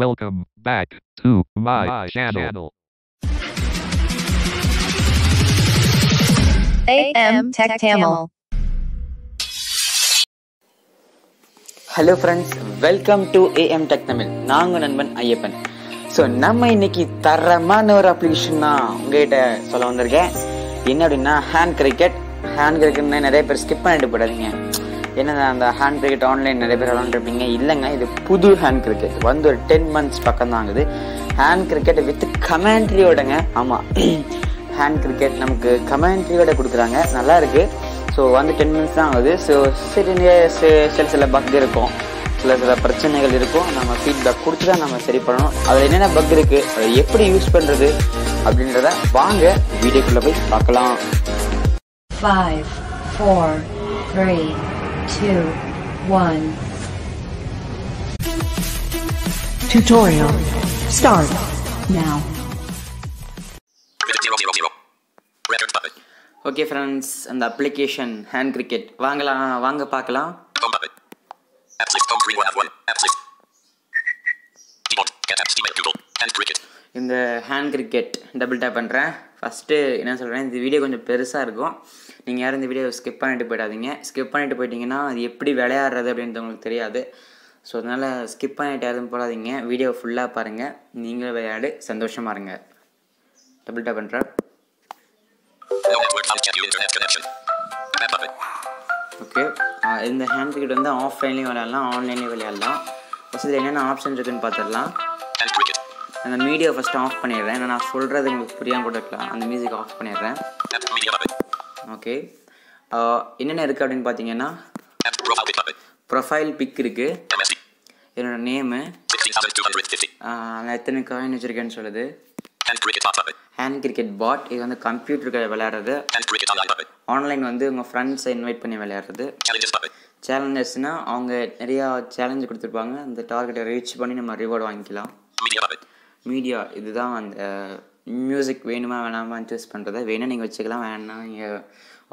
Welcome back to my, channel. AM Tech Tamil. Hello friends welcome to AM tech Tamil நாங்கள் நண்பன் Ayyappan. So நம்ம இன்னைக்கு தரமான ஒரு அப்ளிகேஷன் தான் உங்ககிட்ட சொல்ல வந்திருக்கேன். என்ன அப்படின்னா ஹேண்ட் கிரிக்கெட் ஹேண்ட் கிரிக்கெட்னு நிறைய பேர் ஸ்கிப் பண்ணிட்டு போடாதீங்க என்னது அந்த ஹேண்ட் கிரிக்கெட் ஆன்லைன் நிறைய பேர் விளாண்டுருப்பீங்க இல்லைங்க இது புது ஹேண்ட் கிரிக்கெட் வந்து ஒரு டென் மந்த்ஸ் பக்கம் தான் ஆகுது. ஹேண்ட் கிரிக்கெட் வித் கமெண்ட்ரியோடங்க ஆமாம் ஹேண்ட் கிரிக்கெட் நமக்கு கமெண்ட்ரியோட கொடுக்குறாங்க. நல்லா இருக்கு. ஸோ வந்து டென் மினிட்ஸ் தான் ஆகுது. ஸோ சரி சில சில பக் இருக்கும். சில சில பிரச்சனைகள் இருக்கும். நம்ம ஃபீட்பேக் கொடுத்து தான் நம்ம சரி பண்ணணும். அதில் என்னென்ன பக் இருக்குது அதை எப்படி யூஸ் பண்ணுறது அப்படின்றத வாங்க வீடியோக்குள்ளே போய் பார்க்கலாம். Five four three two, one. Tutorial. Start. Now. Zero zero zero. Record button. Okay friends அந்த அப்ளிகேஷன் ஹேண்ட் கிரிக்கெட் வாங்கலாம் வாங்க பார்க்கலாம் Home button. Apps list. Home three one have one. Apps list. Keyboard. Get apps. Email. Google. And cricket. இந்த hand cricket double tape பண்ணுறேன் First என்ன சொல்கிறேன் இந்த video கொஞ்சம் பெருசாக இருக்கும். நீங்கள் யாரும் இந்த வீடியோ ஸ்கிப் பண்ணிட்டு போயிடாதீங்க. ஸ்கிப் பண்ணிட்டு போயிட்டீங்கன்னா அது எப்படி விளையாடுறது அப்படின்றது உங்களுக்கு தெரியாது. ஸோ அதனால் ஸ்கிப் பண்ணிட்டு யாரும் போடாதீங்க வீடியோ ஃபுல்லாக பாருங்கள் நீங்களும் விளையாடு சந்தோஷமாக இருங்க. டபுள் டப் பண்ணுறேன் ஓகே இந்த ஹேண்ட் கிரிக்கெட் வந்து ஆஃப்லைன்லேயும் விளையாடலாம் ஆன்லைன்லேயும் விளையாடலாம். ஃபஸ்ட் இதில் என்னென்ன ஆப்ஷன் இருக்குதுன்னு பார்த்துடலாம். அந்த மீடியா ஃபஸ்ட்டு ஆஃப் பண்ணிடுறேன். ஏன்னா நான் சொல்கிறது உங்களுக்கு புரியாமல் கூட இருக்கலாம். அந்த மியூசிக் ஆஃப் பண்ணிடுறேன். ஓகே என்னென்ன இருக்குது அப்படின்னு பார்த்தீங்கன்னா ப்ரொஃபைல் பிக் இருக்குது என்னோட நேமு நான் எத்தனை காயின் வச்சுருக்கேன்னு சொல்லுது. ஹேண்ட் கிரிக்கெட் பாட் இது வந்து கம்ப்யூட்டருக்கு விளையாடுறது. ஆன்லைன் வந்து உங்கள் ஃப்ரெண்ட்ஸை இன்வைட் பண்ணி விளையாடுறது. சேலஞ்சஸ்னால் அவங்க நிறையா சேலஞ்சு கொடுத்துருப்பாங்க. அந்த டார்கெட்டை ரீச் பண்ணி நம்ம ரிவார்டு வாங்கிக்கலாம். மீடியா இதுதான் அந்த மியூசிக் வேணுமா வேணாமா சூஸ் பண்ணுறது வேணும் நீங்கள் வச்சுக்கலாம் வேணாம் நீங்கள்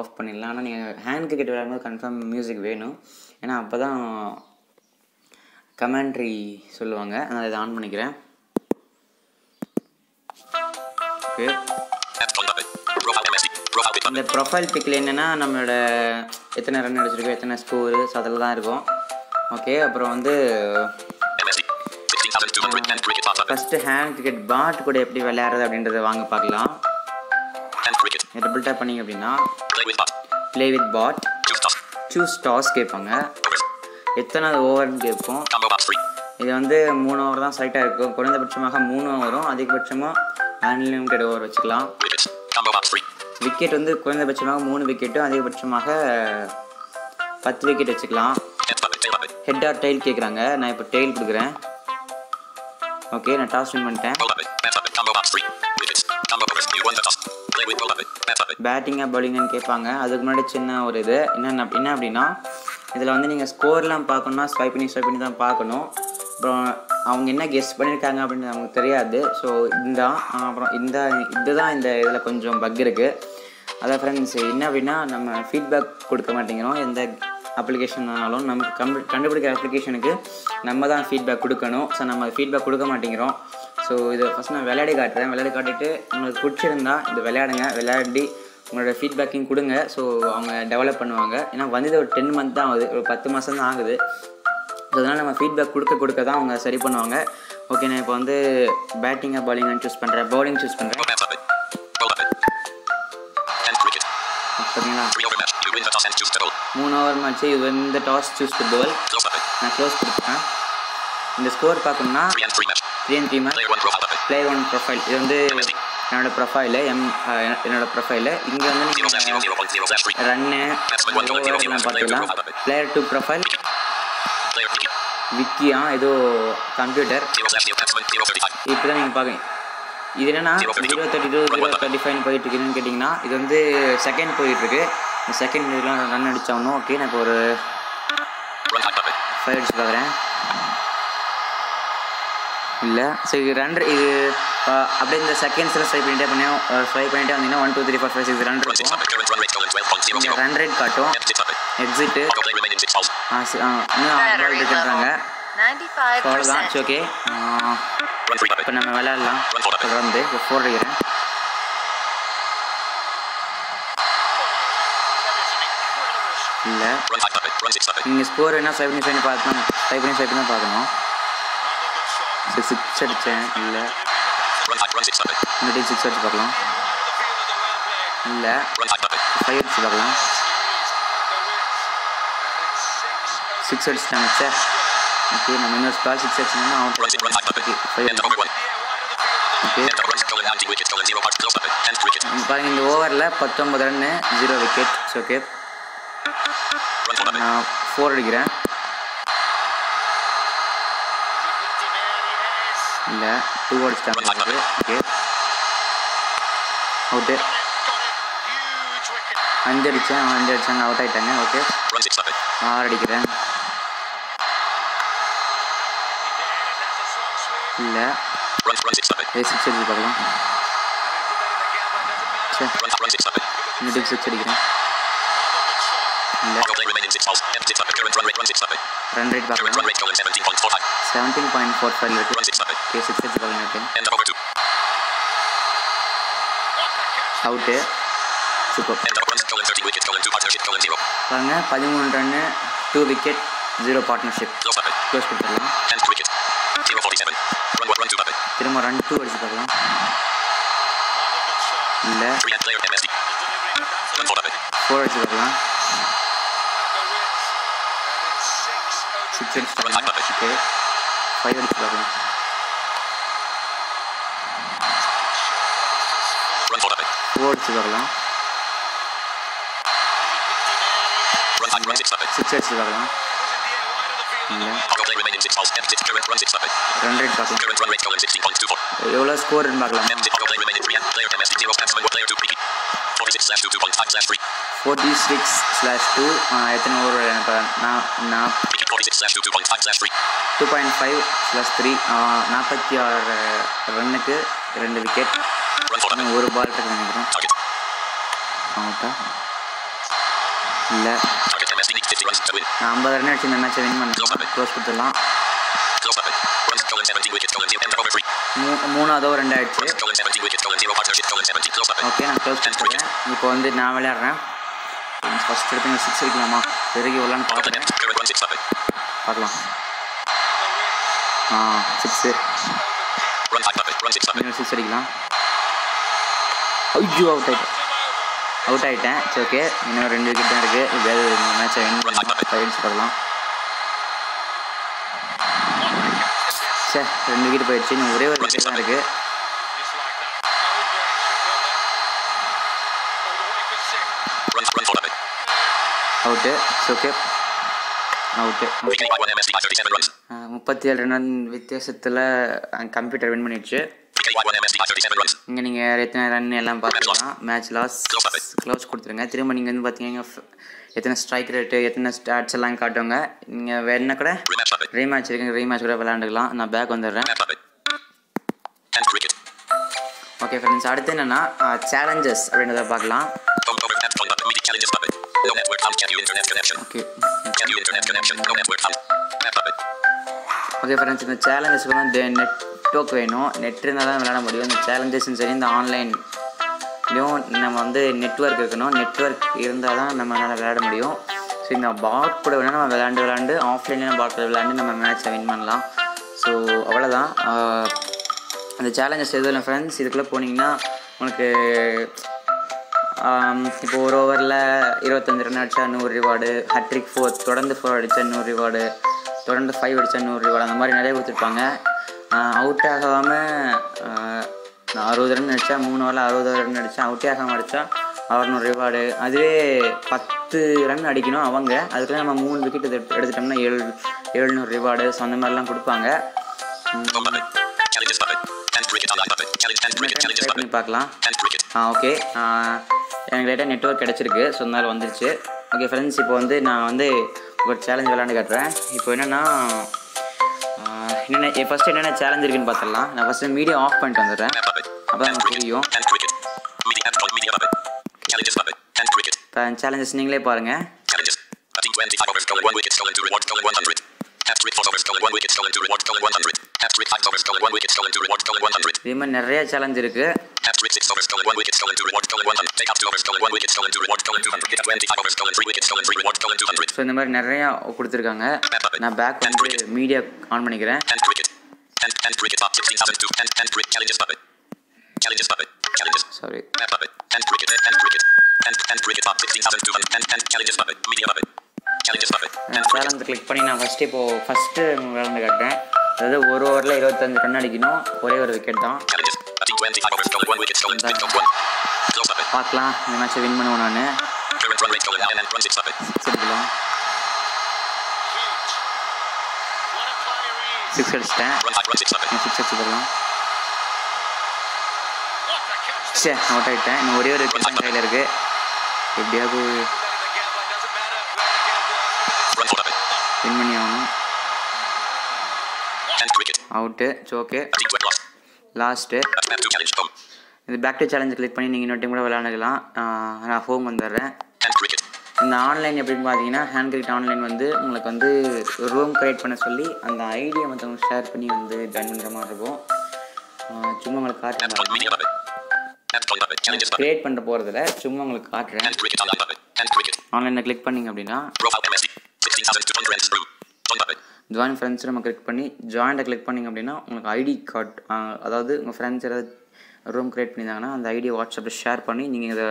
ஆஃப் பண்ணிடலாம். ஆனால் நீங்கள் ஹேண்ட் கிரிக்கெட் விளையாடும்போது கன்ஃபார்ம் மியூசிக் வேணும். ஏன்னா அப்போ தான் கமெண்ட்ரி சொல்லுவாங்க. நான் இதை ஆன் பண்ணிக்கிறேன். ஓகே இந்த ப்ரொஃபைல் பிக்கில் என்னென்னா நம்மளோட எத்தனை ரன் அடிச்சிருக்கோம் எத்தனை ஸ்கோரு ஸோ அதில் தான் இருக்கும். ஓகே அப்புறம் வந்து ஃபஸ்ட்டு ஹேண்ட் கிரிக்கெட் பாட் கூட எப்படி விளையாடுறது அப்படின்றத வாங்க பார்க்கலாம். டபுள் டேப் பண்ணிங்க அப்படின்னா. Play with bot. Choose toss கேட்பாங்க. எத்தனாவது ஓவர்னு கேட்போம். இது வந்து மூணு ஓவர் தான் செலக்டாக இருக்கும் குறைந்தபட்சமாக மூணு ஓவரும் அதிகபட்சமாக அன்லிமிட்டட் ஓவர் வச்சுக்கலாம். விக்கெட் வந்து குறைந்தபட்சமாக மூணு விக்கெட்டும் அதிகபட்சமாக பத்து விக்கெட் வச்சுக்கலாம். ஹெட் ஆர் டெயில் கேட்குறாங்க நான் இப்போ டெயில் கொடுக்குறேன் ஓகே நான் டாஸ் வின் பண்ணிட்டேன். பேட்டிங்காக பவுலிங்கான்னு கேட்பாங்க. அதுக்கு முன்னாடி சின்ன ஒரு இது. என்ன என்ன அப்படின்னா இதில் வந்து நீங்கள் ஸ்கோர்லாம் பார்க்கணுன்னா ஸ்வைப் பண்ணி ஸ்வைப் பண்ணி தான் பார்க்கணும். அப்புறம் அவங்க என்ன கெஸ்ட் பண்ணியிருக்காங்க அப்படின்னு நமக்கு தெரியாது. ஸோ இந்த அப்புறம் இந்த இதுதான் இந்த இதில் கொஞ்சம் பக் இருக்குது அதான் ஃப்ரெண்ட்ஸ் என்ன அப்படின்னா நம்ம ஃபீட்பேக் கொடுக்க மாட்டேங்கிறோம். எந்த அப்ளிகேஷன்னாலும் நமக்கு கம்பி கண்டுபிடிக்கிற அப்ளிகேஷனுக்கு நம்ம தான் ஃபீட்பேக் கொடுக்கணும். ஸோ நம்ம ஃபீட்பேக் கொடுக்க மாட்டேங்கிறோம். ஸோ இதை ஃபஸ்ட் நான் விளையாடி காட்டுறேன். விளையாடி காட்டிட்டு உங்களுக்கு பிடிச்சிருந்தா இது விளையாடுங்க. விளையாடி உங்களோட ஃபீட்பேக்கையும் கொடுங்க. ஸோ அவங்க டெவலப் பண்ணுவாங்க. ஏன்னா வந்தது ஒரு டென் மந்த் தான் ஆகுது. ஒரு பத்து மாதம் தான் ஆகுது. ஸோ அதனால் நம்ம ஃபீட்பேக் கொடுக்க கொடுக்க தான் அவங்க சரி பண்ணுவாங்க. ஓகே நான் இப்போ வந்து பேட்டிங்காக பவுலிங்காக சூஸ் பண்ணுறேன் பவுலிங் சூஸ் பண்ணுறேன். பார்த்தீங்களா மூணு ஓவர் மேட்ச்சு இது இந்த டாஸ் சூஸ் த பால் நான் க்ளோஸ் கொடுத்துட்டேன். இந்த ஸ்கோர் பார்க்கணும்னா three and three match one one profile இது வந்து என்னோட ப்ரொஃபைலு எம் என்னோடய என்னோட ப்ரொஃபைலு இங்கே வந்து நீங்கள் ரன்னு ஓவர்லாம் பார்த்துக்கலாம். பிளேயர் டூ ப்ரொஃபைல் விக்கியா? ஏதோ கம்ப்யூட்டர் Zero இப்போ தான் நீங்கள் பார்க்குறீங்க இது என்னன்னா zero thirty two zero thirty five போயிட்டு இருக்குன்னு கேட்டிங்கன்னா இது வந்து செகண்ட் போயிட்டுருக்கு இந்த செகண்ட் இதுலாம் ரன் அடிச்சாகணும் ஓகே நான் இப்போ ஒரு. ஃபைவ் அடிச்சு பார்க்குறேன் இல்லை ஸோ இது ரன் இது அப்படியே இந்த செகண்ட்ஸில் ஸ்வைப் பண்ணிட்டே பண்ணேன் ஸ்வைப் பண்ணிட்டே வந்தீங்கன்னா one two three four five six run இருக்கும். ரன் ரேட் காட்டும். எக்ஸிட்டு. ஆ இன்னும் ஆறு பால் இருக்குன்றாங்க அவ்வளோதான் ஓகே. இப்போ நம்ம விளையாடலாம் தொடர்ந்து இப்போ ஃபோர் அடிக்கிறேன் இல்லை Run five puppet. Run six puppet. நீங்கள் ஸ்கோர் என்ன? ஸ்வைப் பண்ணி ஸ்வைப் பார்த்து ஸ்வைப் பண்ணி ஸ்வைப் பண்ணி தான் பார்க்கணும். சிக்ஸ் சிக்ஸ் அடித்தேன். இல்லை. இந்த டீம் சிக்ஸ் அடிச்சு பார்க்கலாம். இல்லை. ஃபைவ் அடிச்சு பார்க்கலாம். சிக்ஸ் அடிச்சிட்டாங்க சார் ஓகே நம்ம இன்னொரு ஸ்பால் சிக்ஸ் அடிச்சோம்னா அவுட் ஓகே ஃபைவ் பாருங்க இந்த ஓவரில் பத்தொம்பது run zero wicket okay four அடிக்கிறேன். இல்லை டூ அடிச்சிட்டாங்க. ஓகே அவுட்டு அஞ்சு அடித்தேன் அஞ்சு அடிச்சாங்க அவுட் ஆகிட்டாங்க ஓகே. ஆறு அடிக்கிறேன். இல்லை. சிக்ஸ் அடிச்சு பார்க்கலாம். சரி சிக்ஸ் அடிக்கிறேன். இல்லை run rate point four five இருக்கு ஓகே பதிமூணு run two wicket zero partnership close கொடுத்துடலாம் திரும்ப ரன் டூ அடிச்சு பார்க்கலாம் அடிச்சு பார்க்கலாம் balls. End six. Current run six puppet. Run rate பார்க்கலாம் Current run rate. Colon sixteen point two four. எவ்வளோ ஸ்கோர்னு பார்க்கலாம் End auto play remaining three and player MSD zero maximum player two PP. Forty six slash two two point five slash three. Forty six slash two எத்தனை over எனக்கு நான் நான் two point five plus three நாற்பத்தி ஆறு ரன்னுக்கு ரெண்டு wicket. ஒரு பால் இருக்கு நினைக்கிறேன். அவுட்டா இல்லை. நான் ஐம்பது ரன் அடிச்சு இந்த மேட்சை வின் பண்ணலாம் க்ளோஸ் கொடுத்துடலாம் மூணாவது ரெண்டு ஆயிடுச்சு. ஓகே நான் க்ளோஸ் கொடுத்துருக்கேன் இப்போ வந்து நான் விளையாடுறேன் ஃபஸ்ட் எடுத்து சிக்ஸ் அடிக்கலாமா பெருகி விளான்னு பார்க்குறேன் பார்க்கலாம். ஆ சிக்ஸு இன்னொரு சிக்ஸ் அடிக்கலாம். ஐயோ அவுட் ஆகிட்டேன் அவுட் ஆகிட்டேன் சரி ஓகே இன்னும் ரெண்டு விக்கெட் தான் இருக்குது வேறு மேட்சை வின் பண்ணலாம். பார்க்கலாம். சே ரெண்டு விக்கெட் போயிடுச்சு. இன்னும் ஒரே ஒரு விக்கெட் தான் இருக்குது out run out okay out முப்பத்தி ஏழு ரன் வித்தியாசத்தில் கம்ப்யூட்டர் வின் பண்ணிடுச்சு. இங்கே நீங்கள் எத்தனை ரன் எல்லாம் பார்த்துக்கலாம் மேட்ச் லாஸ் க்ளோஸ் கொடுத்துருங்க. திரும்ப நீங்கள் வந்து பார்த்தீங்கன்னா எத்தனை ஸ்ட்ரைக் ரேட்டு எத்தனை ஸ்டாட்ஸ் எல்லாம் காட்டுவாங்க. நீங்கள் வேணா கூட ரீமேட்ச் இருக்குங்க ரீமேட்ச் கூட விளாண்டுக்கலாம் நான் பேக் வந்துடுறேன். ஓகே ஃப்ரெண்ட்ஸ் அடுத்து என்னென்னா சேலஞ்சஸ் அப்படின்றத பார்க்கலாம். No network found. Can you internet connection? Okay Can you internet connection? No network found. Map puppet. Okay friends இந்த சேலஞ்சஸ்க்கு வந்து நெட்ஒர்க் வேணும் நெட் இருந்தால் தான் விளையாட முடியும் இந்த சேலஞ்சஸும் சரி இந்த ஆன்லைன்லேயும் நம்ம வந்து நெட்ஒர்க் இருக்கணும் நெட்ஒர்க் இருந்தால் தான் நம்மளால் விளையாட முடியும் ஸோ இந்த பாட் கூட வேணால் நம்ம விளையாண்டு விளையாண்டு ஆஃப்லைனில் பாட் கூட விளையாண்டு நம்ம மேட்ச்சை வின் பண்ணலாம் ஸோ அவ்வளோதான் அந்த சேலஞ்சஸ் எதுவும் இல்லை ஃப்ரெண்ட்ஸ் இதுக்குள்ளே போனீங்கன்னா உனக்கு இப்போ ஒரு ஓவரில் இருபத்தஞ்சு ரன் அடித்தா நூறு ரிவார்டு ஹட்ரிக் ஃபோர் தொடர்ந்து ஃபோர் அடித்தா நூறு ரிவார்டு தொடர்ந்து ஃபைவ் அடித்தா நூறு ரிவார்டு அந்த மாதிரி நிறைய கொடுத்துருப்பாங்க. அவுட் ஆகாமல் அறுபது ரன் அடித்தா மூணு ஓவரில் அறுபது ரன் அடித்தா அவுட்டே ஆகாமல் அடித்தா அறுநூறு ரிவார்டு அதுவே பத்து ரன் அடிக்கணும் அவங்க. அதுக்குள்ள நம்ம மூணு விக்கெட் எடுத்துட்டோம்னா ஏழு ஏழ்நூறு ரிவார்டு ஸோ அந்த மாதிரிலாம் கொடுப்பாங்க. பார்க்கலாம். ஆ ஓகே எனக்கு லேட்டாக நெட்ஒர்க் கிடச்சிருக்கு. ஸோ அதனால வந்துருச்சு. ஓகே ஃப்ரெண்ட்ஸ் இப்போ வந்து நான் வந்து ஒரு சேலஞ்ச் விளாண்டு காட்டுறேன். இப்போ என்னென்னா என்னென்ன ஃபஸ்ட்டு என்னென்ன சேலஞ்ச் இருக்குன்னு பார்த்துடலாம் நான் ஃபஸ்ட்டு மீடியா ஆஃப் பண்ணிட்டு வந்துடுறேன். அப்போ தான் புரியும். இப்போ சேலஞ்சஸ் நீங்களே பாருங்கள் Challenges. A team 25 overs, stolen one wicket, stolen two rewards, stolen 100. Hat-trick four dollars going one wicket stolen to reward going 100. Hat-trick five dollars going one wicket stolen to reward going 100. இதே மாதிரி நிறைய challenge இருக்குது Hat-trick six dollars going one wicket stolen to reward going 100. Take out two dollars going one wicket stolen to reward going 200. Hit twenty-five dollars going three wicket stolen three reward going 200. So இந்த மாதிரி நிறையா கொடுத்துருக்காங்க நான் back வந்து media on பண்ணிக்கிறேன் Hand cricket. Hand, hand cricket up 16,002. Hand, hand cricket. Challenges puppet. Challenges puppet. Challenges. Sorry Hand puppet. Hand cricket. Hand cricket. Hand, hand cricket up 16,200. Hand, hand challenges puppet. Media puppet. Challenges puppet. Hand cricket. Challenge click பண்ணி நான் first இப்போது first விளாண்டு காட்டுறேன் அதாவது ஒரு ஓவரில் இருபத்தஞ்சு run அடிக்கணும் ஒரே ஒரு விக்கெட் தான் Challenges. A T25 overs stolen. One wicket stolen. Pick up one. Close puppet. பார்க்கலாம் இந்த மேட்ச்சை வின் பண்ணுவேன் நான் puppet. சிக்ஸ் அடிச்சிட்டேன். சிக்ஸ் அடிச்சு போடலாம் சே அவுட் ஆகிட்டேன் இன்னும் ஒரே ஒரு கையில் இருக்குது எப்படியாவது வின் பண்ணி ஆகணும். அவுட்டு சோக்கு லாஸ்ட்டு இந்த இது பேக் டு சேலஞ்ச் கிளிக் பண்ணி நீங்கள் இன்னொரு டைம் கூட விளாண்டுக்கலாம் நான் ஹோம் வந்துடுறேன். இந்த ஆன்லைன் எப்படின்னு பார்த்தீங்கன்னா ஹேண்ட் கிரிக்கெட் ஆன்லைன் வந்து உங்களுக்கு வந்து ரூம் க்ரியேட் பண்ண சொல்லி அந்த ஐடியை மற்றவங்க ஷேர் பண்ணி வந்து ஜாயின் பண்ணுற மாதிரி இருக்கும். சும்மா உங்களுக்கு காட்டுறேன் க்ரியேட் பண்ணுற பண்ண போகிறதுல சும்மா உங்களுக்கு காட்டுறேன். ஆன்லைனில் கிளிக் பண்ணிங்க அப்படின்னா ஜாயின் ஃப்ரெண்ட்ஸ் நம்ம கிளிக் பண்ணி ஜாயின்ட்டை கிளிக் பண்ணிங்க அப்படின்னா உங்களுக்கு ஐடி கார்டு அதாவது உங்கள் ஃப்ரெண்ட்ஸ் யாராவது ரூம் க்ரியேட் பண்ணியிருந்தாங்கன்னா அந்த ஐடியை வாட்ஸ்அப்பில் ஷேர் பண்ணி நீங்கள் இதை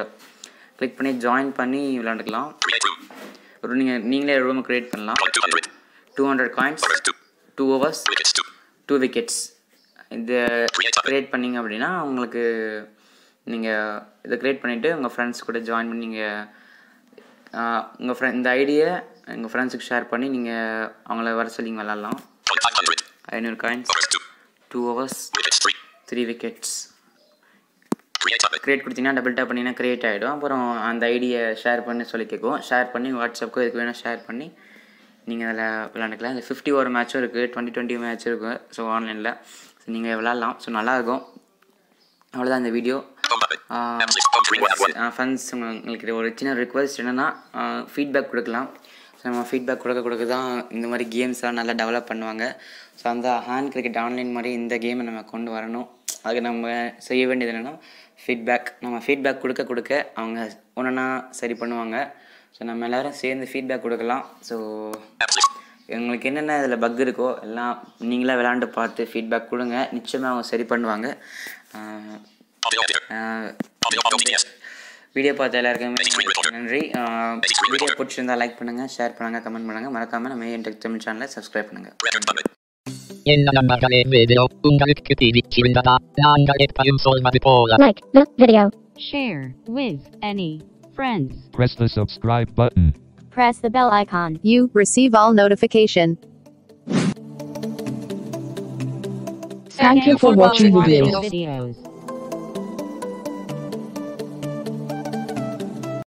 கிளிக் பண்ணி ஜாயின் பண்ணி விளாண்டுக்கலாம் ஒரு நீங்கள் நீங்களே ரூம் க்ரியேட் பண்ணலாம். Two hundred coins two hours two wickets இது க்ரியேட் பண்ணிங்க அப்படின்னா உங்களுக்கு நீங்கள் இதை க்ரியேட் பண்ணிவிட்டு உங்கள் ஃப்ரெண்ட்ஸ் கூட ஜாயின் பண்ணி நீங்கள் உங்கள் ஃப்ரெண்ட் இந்த ஐடியை உங்கள் ஃப்ரெண்ட்ஸுக்கு ஷேர் பண்ணி நீங்கள் அவங்கள வர சொல்லி விளாட்லாம் Point 500. ஐநூறு coins. Two hours. Three wickets. Create கொடுத்தீங்கன்னா டபுள் டேப் பண்ணிங்கன்னா க்ரியேட் ஆகிடும் அப்புறம் அந்த ஐடியை ஷேர் பண்ணி சொல்லி கேட்கும் ஷேர் பண்ணி வாட்ஸ்அப்புக்கு இதுக்கு வேணால் ஷேர் பண்ணி நீங்கள் அதில் விளாண்டுக்கலாம் இந்த ஃபிஃப்டி ஓவர் மேட்சும் இருக்குது டுவெண்ட்டி டுவெண்ட்டி மேட்சும் இருக்குது ஸோ ஆன்லைனில் ஸோ நீங்கள் விளாட்லாம் ஸோ நல்லாயிருக்கும் அவ்வளோதான் இந்த வீடியோ. ஃப்ரெண்ட்ஸ் உங்களுக்கு ஒரு சின்ன ரிக்வெஸ்ட் என்னென்னா ஃபீட்பேக் கொடுக்கலாம் ஸோ நம்ம ஃபீட்பேக் கொடுக்க கொடுக்க தான் இந்த மாதிரி கேம்ஸ்லாம் நல்லா டெவலப் பண்ணுவாங்க. ஸோ அந்த ஹேண்ட் கிரிக்கெட் ஆன்லைன் மாதிரி இந்த கேமை நம்ம கொண்டு வரணும். அதுக்கு நம்ம செய்ய வேண்டியது என்னென்னா ஃபீட்பேக் நம்ம ஃபீட்பேக் கொடுக்க கொடுக்க அவங்க ஒன்றா சரி பண்ணுவாங்க. ஸோ நம்ம எல்லோரும் சேர்ந்து ஃபீட்பேக் கொடுக்கலாம். ஸோ எங்களுக்கு என்னென்ன இதில் பக் இருக்கோ எல்லாம் நீங்களாக விளாண்டு பார்த்து ஃபீட்பேக் கொடுங்க. நிச்சயமாக அவங்க சரி பண்ணுவாங்க. வீடியோ பார்த்த எல்லாருக்குமே நன்றி வீடியோ பிடிச்சிருந்தா லைக் பண்ணுங்கள் ஷேர் பண்ணுங்கள் கமெண்ட் பண்ணுங்கள் மறக்காமல் நம்ம ஏன் டெக் தமிழ் சேனலை சப்ஸ்கிரைப் பண்ணுங்கள் Record puppet. Alla namnare video, ungalit kitivi chirindata, nangalit payum solva di pola. Like the video. Share with any friends. Press the subscribe button. Press the bell icon. You receive all notification. Thank you for watching the video. Videos.